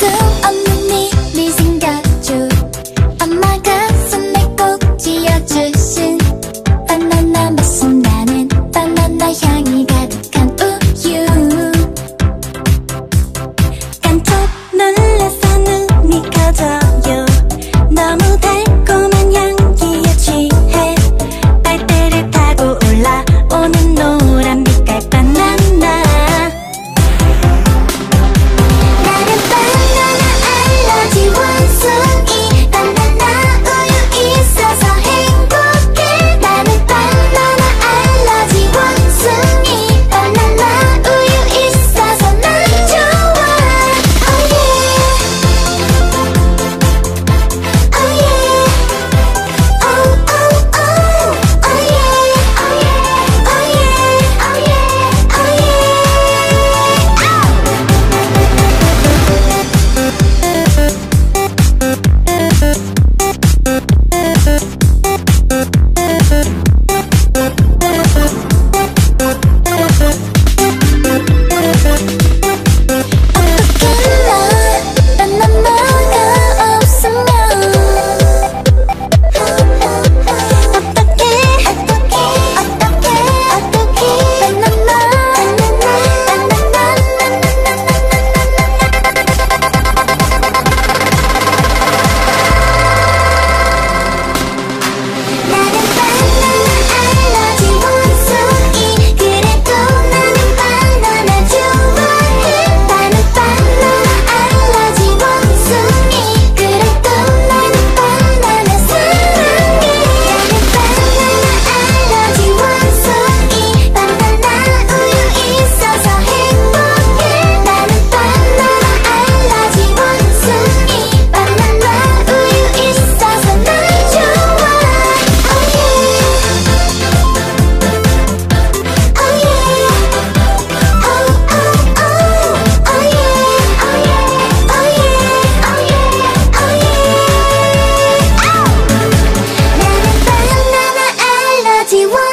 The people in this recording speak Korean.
myself 希望。